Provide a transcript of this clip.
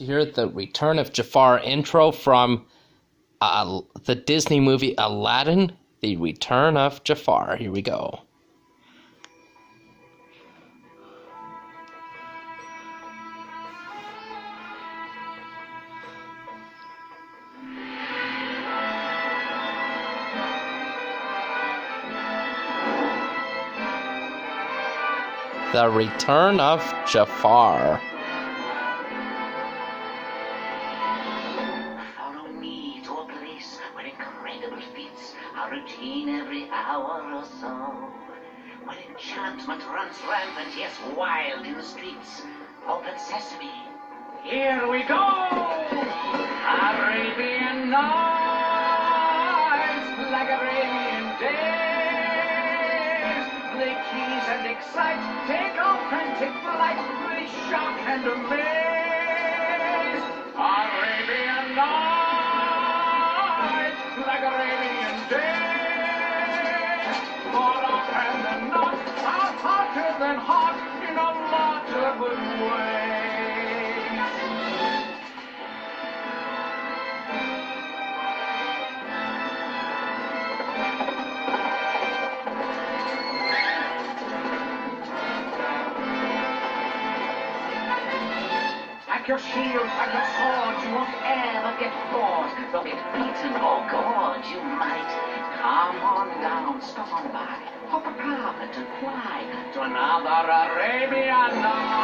to hear the Return of Jafar intro from uh, the Disney movie Aladdin, The Return of Jafar. Here we go. The Return of Jafar. Incredible feats routine every hour or so. When enchantment runs rampant, yes, wild in the streets. Open sesame. Here we go! Arabian Nights, like Arabian days. Play keys and excite, take authentic flight, really shock and amaze. Your shield, pack your sword, you won't ever get bored. Though get beaten or gored, you might. Come on down, stop on by, hop a carpet and fly to another Arabian night.